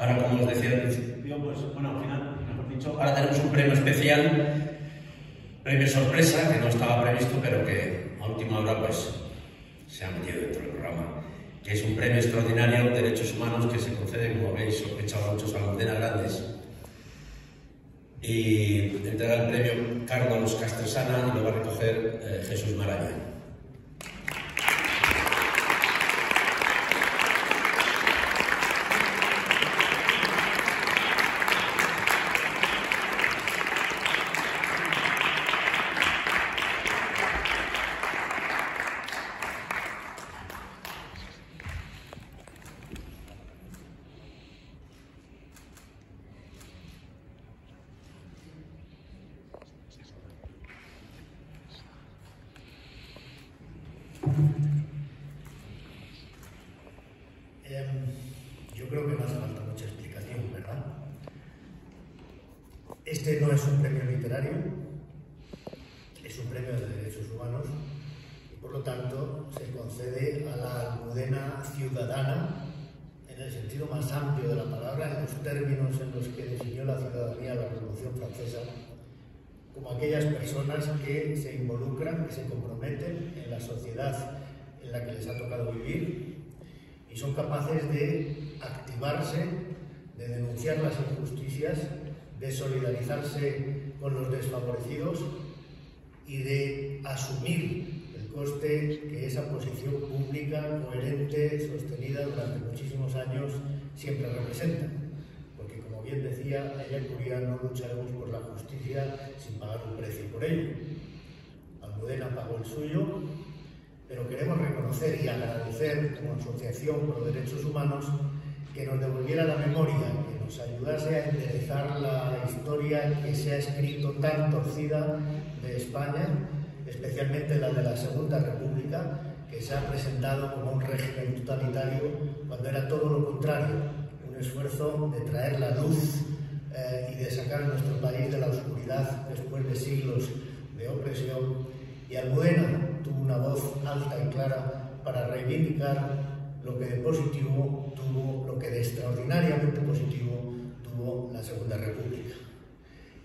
Ahora, como os decía al principio, pues bueno, al final, mejor dicho, ahora tenemos un premio especial, premio sorpresa, que no estaba previsto, pero que a última hora pues se ha metido dentro del programa, que es un premio extraordinario a los derechos humanos que se concede, como habéis sospechado muchos, a la Almudena Grandes. Y entregará el premio Carlos Castresana y lo va a recoger eh, Jesús Maraña. Este no es un premio literario, es un premio de derechos humanos y por lo tanto se concede a la almudena ciudadana en el sentido más amplio de la palabra, en los términos en los que definió la ciudadanía la Revolución Francesa, como aquellas personas que se involucran, que se comprometen en la sociedad en la que les ha tocado vivir y son capaces de activarse, de denunciar las injusticias de solidarizarse con los desfavorecidos y de asumir el coste que esa posición pública, coherente, sostenida durante muchísimos años siempre representa. Porque como bien decía ella Curia, no lucharemos por la justicia sin pagar un precio por ello. Almudena pagó el suyo, pero queremos reconocer y agradecer como Asociación por los Derechos Humanos que nos devolviera la memoria, nos ayudase a enderezar la historia que se ha escrito tan torcida de España, especialmente la de la Segunda República, que se ha presentado como un régimen totalitario cuando era todo lo contrario, un esfuerzo de traer la luz eh, y de sacar a nuestro país de la oscuridad después de siglos de opresión. Y Almudena tuvo una voz alta y clara para reivindicar lo que de positivo tuvo, lo que de extraordinariamente positivo tuvo la Segunda República.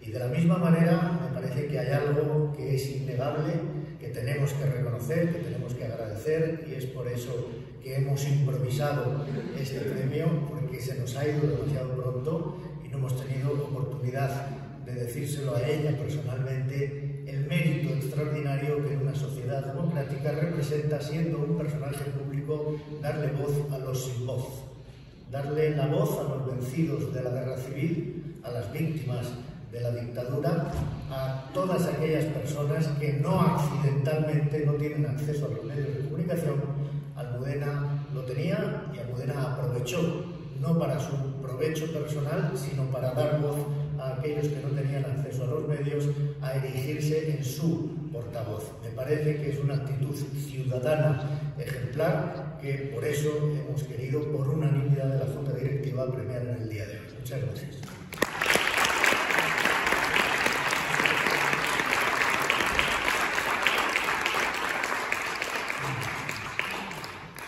Y de la misma manera me parece que hay algo que es innegable, que tenemos que reconocer, que tenemos que agradecer, y es por eso que hemos improvisado este premio, porque se nos ha ido demasiado pronto y no hemos tenido oportunidad de decírselo a ella personalmente, el mérito extraordinario que una sociedad democrática representa, siendo un personaje público, darle voz a los sin voz, darle la voz a los vencidos de la guerra civil, a las víctimas de la dictadura, a todas aquellas personas que no accidentalmente no tienen acceso a los medios de comunicación. Almudena lo tenía y Almudena aprovechó, no para su provecho personal, sino para dar voz a aquellos que no tenían acceso a los medios a erigirse en su portavoz. Me parece que es una actitud ciudadana ejemplar que por eso hemos querido, por unanimidad de la Junta Directiva, premiar en el día de hoy. Muchas gracias.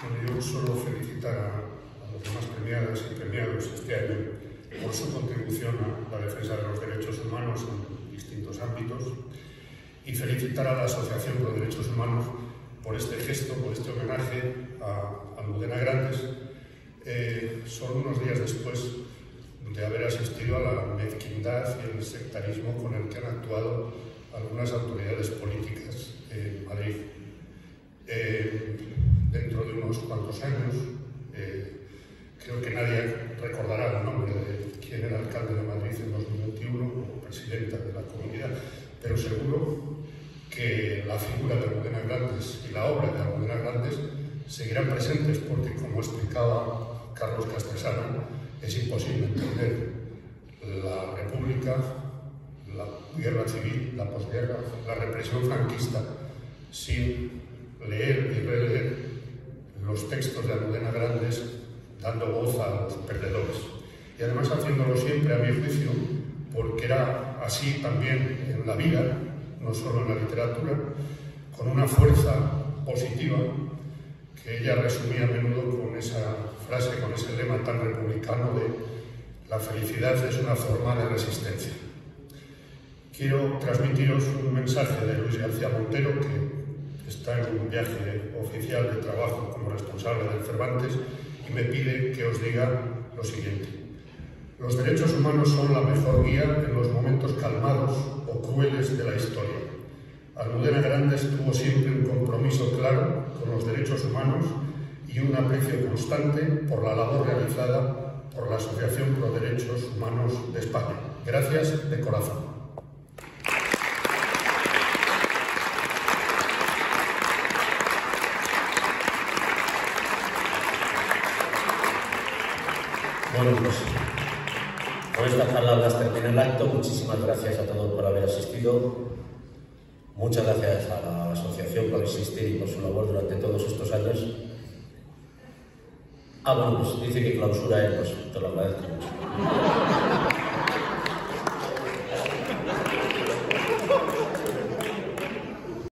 Bueno, yo solo felicitar a, los demás premiadas y premiados este año por su contribución a la defensa de los derechos humanos en distintos ámbitos y felicitar a la Asociación por Derechos Humanos por este gesto, por este homenaje a Almudena Grandes, eh, solo unos días después de haber asistido a la mezquindad y el sectarismo con el que han actuado algunas autoridades políticas en Madrid. Eh, dentro de unos cuantos años, eh, creo que nadie recordará el nombre de quien era alcalde de Madrid en 2021 o presidenta de la comunidad, pero seguro que la figura de Almudena Grandes y la obra de Almudena Grandes seguirán presentes porque, como explicaba Carlos Castresana, es imposible entender la República, la guerra civil, la posguerra, la represión franquista, sin leer y releer los textos de Almudena Grandes dando voz a los perdedores. Y además haciéndolo siempre, a mi juicio, porque era así también la vida, no solo en la literatura, con una fuerza positiva que ella resumía a menudo con esa frase, con ese lema tan republicano de la felicidad es una forma de resistencia. quiero transmitiros un mensaje de Luis García Montero, que está en un viaje oficial de trabajo como responsable del Cervantes, y me pide que os diga lo siguiente. Los derechos humanos son la mejor guía en los momentos calmados o crueles de la historia. Almudena Grandes tuvo siempre un compromiso claro con los derechos humanos y un aprecio constante por la labor realizada por la Asociación Pro Derechos Humanos de España. Gracias de corazón. Bueno, pues Con estas palabras termina el acto. Muchísimas gracias a todos por haber asistido. Muchas gracias a la asociación por existir y por su labor durante todos estos años. Ah, bueno, pues dice que clausura él, pues te lo agradezco mucho.